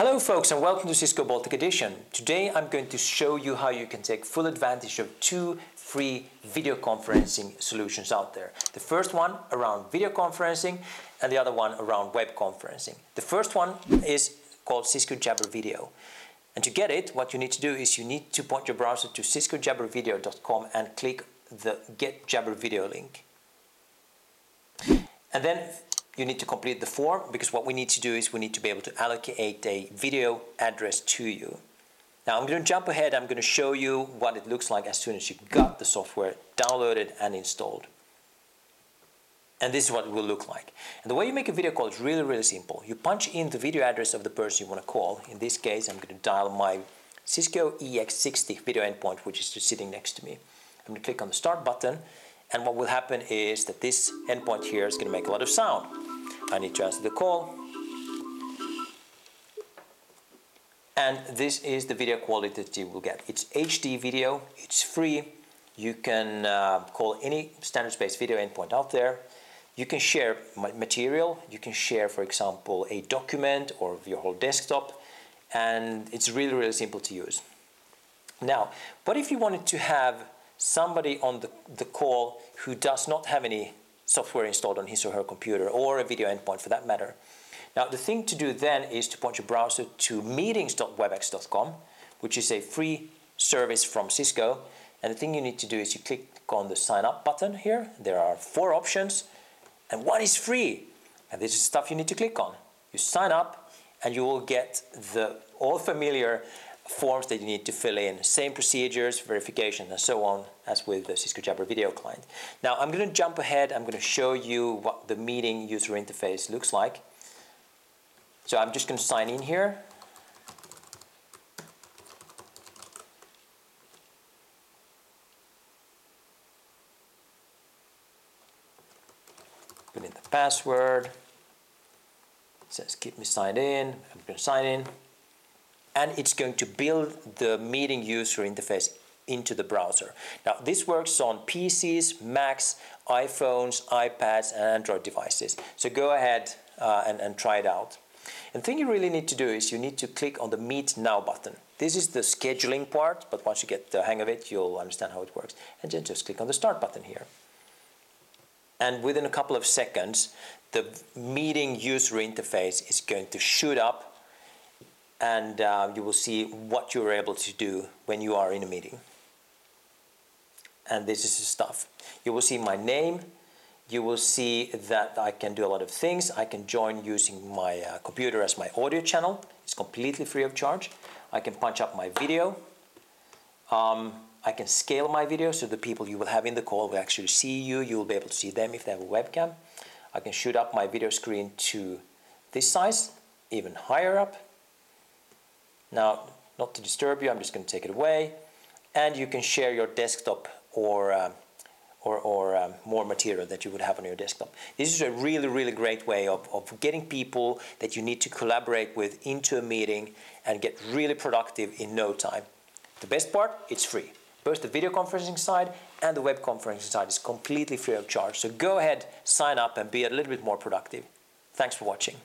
Hello folks and welcome to Cisco Baltic Edition. Today I'm going to show you how you can take full advantage of two free video conferencing solutions out there. The first one around video conferencing and the other one around web conferencing. The first one is called Cisco Jabber Video. And to get it, what you need to do is you need to point your browser to ciscojabbervideo.com and click the Get Jabber Video link. And then you need to complete the form because what we need to do is we need to be able to allocate a video address to you. Now I'm going to jump ahead, I'm going to show you what it looks like as soon as you got the software downloaded and installed. And this is what it will look like. And the way you make a video call is really, really simple. You punch in the video address of the person you want to call. In this case, I'm going to dial my Cisco EX60 video endpoint, which is just sitting next to me. I'm going to click on the start button and what will happen is that this endpoint here is going to make a lot of sound. I need to answer the call. And this is the video quality that you will get. It's HD video, it's free. You can uh, call any standards-based video endpoint out there. You can share material. You can share, for example, a document or your whole desktop. And it's really, really simple to use. Now, what if you wanted to have somebody on the, the call who does not have any software installed on his or her computer or a video endpoint for that matter. Now the thing to do then is to point your browser to meetings.webex.com which is a free service from Cisco and the thing you need to do is you click on the sign up button here. There are four options and one is free and this is stuff you need to click on. You sign up and you will get the all familiar forms that you need to fill in, same procedures, verification, and so on as with the Cisco Jabber video client. Now I'm going to jump ahead, I'm going to show you what the meeting user interface looks like. So I'm just going to sign in here. Put in the password. It says keep me signed in. I'm going to sign in and it's going to build the meeting user interface into the browser. Now this works on PCs, Macs, iPhones, iPads and Android devices. So go ahead uh, and, and try it out. And the thing you really need to do is you need to click on the Meet Now button. This is the scheduling part, but once you get the hang of it, you'll understand how it works. And then just click on the Start button here. And within a couple of seconds, the meeting user interface is going to shoot up and uh, you will see what you're able to do when you are in a meeting. And this is the stuff. You will see my name. You will see that I can do a lot of things. I can join using my uh, computer as my audio channel. It's completely free of charge. I can punch up my video. Um, I can scale my video so the people you will have in the call will actually see you. You will be able to see them if they have a webcam. I can shoot up my video screen to this size, even higher up now, not to disturb you, I'm just going to take it away. And you can share your desktop or, um, or, or um, more material that you would have on your desktop. This is a really, really great way of, of getting people that you need to collaborate with into a meeting and get really productive in no time. The best part, it's free. Both the video conferencing side and the web conferencing side is completely free of charge. So go ahead, sign up and be a little bit more productive. Thanks for watching.